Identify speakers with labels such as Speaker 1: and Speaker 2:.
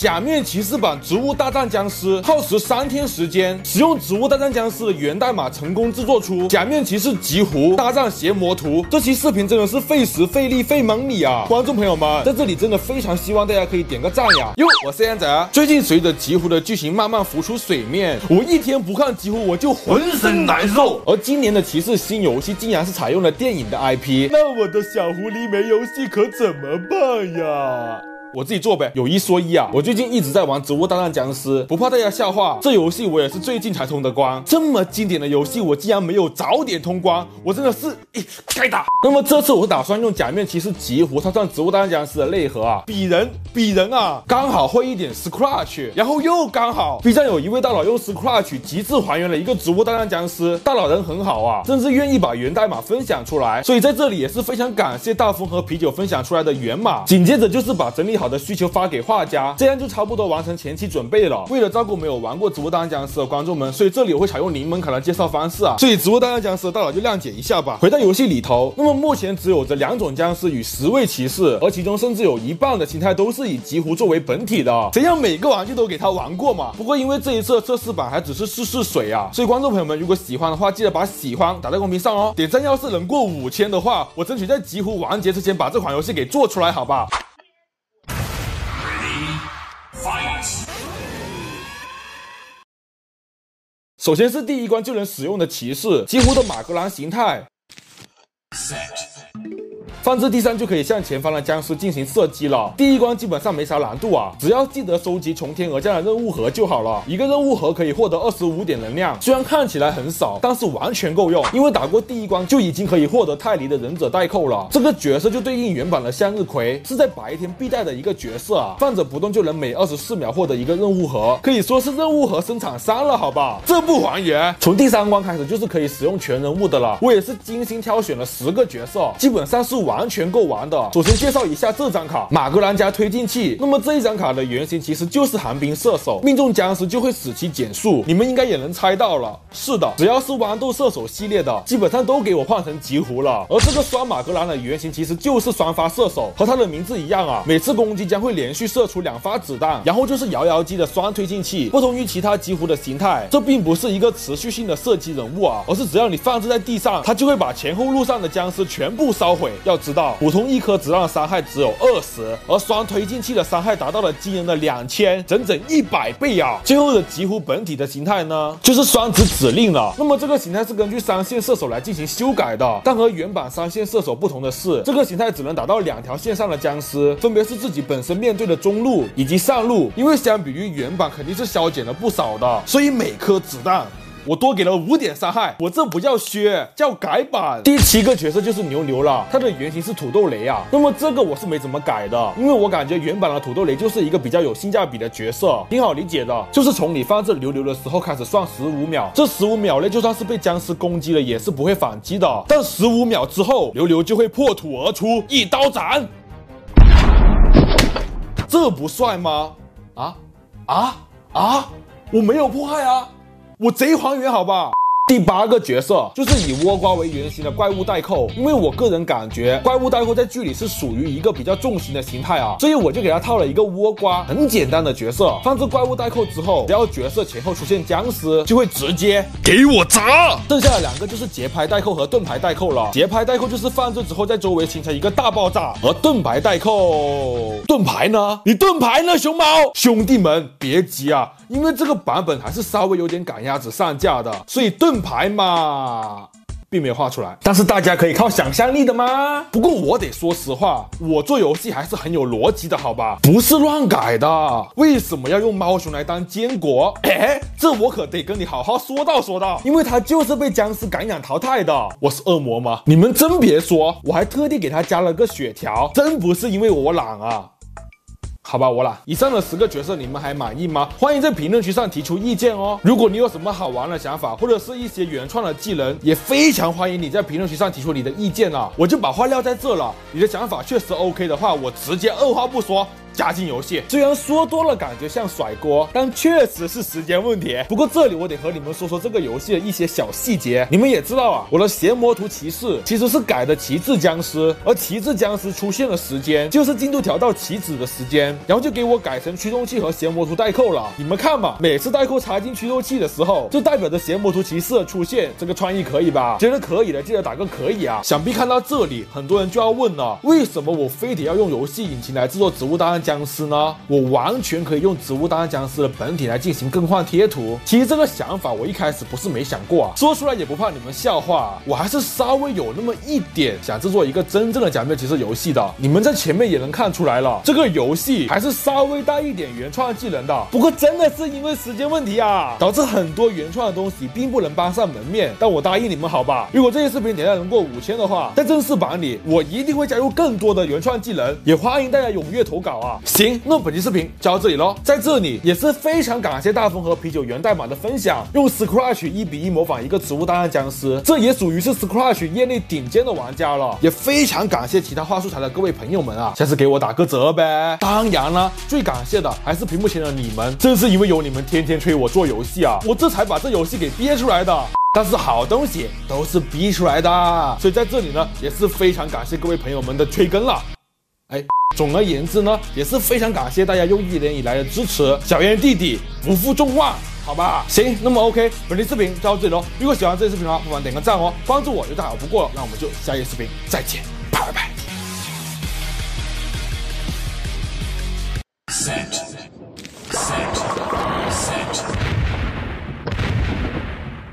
Speaker 1: 假面骑士版《植物大战僵尸》耗时三天时间，使用《植物大战僵尸》的源代码成功制作出假面骑士极狐大战邪魔图。这期视频真的是费时费力费 money 啊！观众朋友们，在这里真的非常希望大家可以点个赞呀！哟，我是燕仔。最近随着极狐的剧情慢慢浮出水面，我一天不看极狐我就浑身难受。而今年的骑士新游戏竟然是采用了电影的 IP，那我的小狐狸没游戏可怎么办呀？我自己做呗。有一说一啊，我最近一直在玩《植物大战僵尸》，不怕大家笑话，这游戏我也是最近才通的关。这么经典的游戏，我竟然没有早点通关，我真的是该打。那么这次我打算用假面骑士极狐挑战《植物大战僵尸》的内核啊，比人比人啊，刚好会一点 Scratch，然后又刚好 B 站有一位大佬用 Scratch 极致还原了一个《植物大战僵尸》，大佬人很好啊，甚至愿意把源代码分享出来，所以在这里也是非常感谢大风和啤酒分享出来的源码。紧接着就是把整理好。好的需求发给画家，这样就差不多完成前期准备了。为了照顾没有玩过《植物大战僵尸》的观众们，所以这里我会采用零门槛的介绍方式啊。所以《植物大战僵尸》大佬就谅解一下吧。回到游戏里头，那么目前只有这两种僵尸与十位骑士，而其中甚至有一半的形态都是以极狐作为本体的。谁让每个玩具都给他玩过嘛？不过因为这一次的测试版还只是试试水啊，所以观众朋友们如果喜欢的话，记得把喜欢打在公屏上哦。点赞要是能过五千的话，我争取在极狐完结之前把这款游戏给做出来，好吧？首先是第一关就能使用的骑士，几乎的马格兰形态。放置地上就可以向前方的僵尸进行射击了。第一关基本上没啥难度啊，只要记得收集从天而降的任务盒就好了。一个任务盒可以获得二十五点能量，虽然看起来很少，但是完全够用。因为打过第一关就已经可以获得泰尼的忍者代扣了。这个角色就对应原版的向日葵，是在白天必带的一个角色啊。放着不动就能每二十四秒获得一个任务盒，可以说是任务盒生产商了，好吧？这不还原，从第三关开始就是可以使用全人物的了。我也是精心挑选了十个角色，基本上是完。完全够玩的。首先介绍一下这张卡，马格兰加推进器。那么这一张卡的原型其实就是寒冰射手，命中僵尸就会使其减速。你们应该也能猜到了，是的，只要是豌豆射手系列的，基本上都给我换成极狐了。而这个双马格兰的原型其实就是双发射手，和它的名字一样啊，每次攻击将会连续射出两发子弹，然后就是摇摇机的双推进器。不同于其他极狐的形态，这并不是一个持续性的射击人物啊，而是只要你放置在地上，它就会把前后路上的僵尸全部烧毁。要。知道普通一颗子弹伤害只有二十，而双推进器的伤害达到了惊人的两千，整整一百倍啊！最后的几乎本体的形态呢，就是双指指令了。那么这个形态是根据三线射手来进行修改的，但和原版三线射手不同的是，这个形态只能打到两条线上的僵尸，分别是自己本身面对的中路以及上路。因为相比于原版肯定是削减了不少的，所以每颗子弹。我多给了五点伤害，我这不叫削，叫改版。第七个角色就是牛牛了，它的原型是土豆雷啊。那么这个我是没怎么改的，因为我感觉原版的土豆雷就是一个比较有性价比的角色，挺好理解的。就是从你放置牛牛的时候开始算十五秒，这十五秒内就算是被僵尸攻击了，也是不会反击的。但十五秒之后，牛牛就会破土而出，一刀斩。这不帅吗？啊啊啊！我没有迫害啊！我贼还原，好吧。第八个角色就是以倭瓜为原型的怪物代扣，因为我个人感觉怪物代扣在剧里是属于一个比较重型的形态啊，所以我就给他套了一个倭瓜，很简单的角色。放置怪物代扣之后，只要角色前后出现僵尸，就会直接给我砸。剩下的两个就是节拍代扣和盾牌代扣了。节拍代扣就是放置之后在周围形成一个大爆炸，而盾牌代扣，盾牌呢？你盾牌呢，熊猫兄弟们别急啊，因为这个版本还是稍微有点赶鸭子上架的，所以盾。盾牌嘛，并没有画出来，但是大家可以靠想象力的吗？不过我得说实话，我做游戏还是很有逻辑的，好吧？不是乱改的。为什么要用猫熊来当坚果？哎，这我可得跟你好好说道说道，因为它就是被僵尸感染淘汰的。我是恶魔吗？你们真别说，我还特地给他加了个血条，真不是因为我懒啊。好吧，我啦。以上的十个角色你们还满意吗？欢迎在评论区上提出意见哦。如果你有什么好玩的想法，或者是一些原创的技能，也非常欢迎你在评论区上提出你的意见啊。我就把话撂在这了。你的想法确实 OK 的话，我直接二话不说加进游戏。虽然说多了感觉像甩锅，但确实是时间问题。不过这里我得和你们说说这个游戏的一些小细节。你们也知道啊，我的邪魔图骑士其实是改的旗帜僵尸，而旗帜僵尸出现的时间就是进度条到棋子的时间，然后就给我改成驱动器和邪魔图代扣了。你们看嘛，每次代扣插进驱动器的时候，就代表着邪魔图骑士的出现。这个创意可以吧？觉得可以的，记得打个可以啊！想必看到这里，很多人就要问了：为什么我非得要用游戏引擎来制作植物大战僵尸呢？我完全可以用植物大战僵尸的本体来进行更换贴图。其实这个想法我一开始不是没想过啊，说出来也不怕你们笑话，我还是稍微有那么一点想制作一个真正的假面骑士游戏的。你们在前面也能看出来了，这个游戏还是稍微带一点原创技能的。不过真的是因为时间问题啊，导致很多原创的东西并不能搬上门面。但我答应你们好吧，如果这些视频点赞能过五千的话，在正式版里我一定会加入更多的原创技能，也欢迎大家踊跃投稿啊！行，那本期视频就到这里喽，在这里也是非常感谢大风和啤酒源代码的分享，用 Scratch 一比一模仿一个植物大战僵尸，这也属于是 Scratch 业内顶尖的玩家了，也非常感谢其他画素材的各位朋友们啊，下次给我打个折呗！当然了，最感谢的还是屏幕前的你们，正是因为有你们天天催我做游戏啊，我这才把这游戏给憋出来的。但是好东西都是逼出来的，所以在这里呢，也是非常感谢各位朋友们的催更了。总而言之呢，也是非常感谢大家用一年以来的支持，小严弟弟不负众望，好吧？行，那么 OK，本期视频就到这里喽。如果喜欢这期视频的话，不妨点个赞哦，关注我就再好不过了。那我们就下一期视频再见。拜拜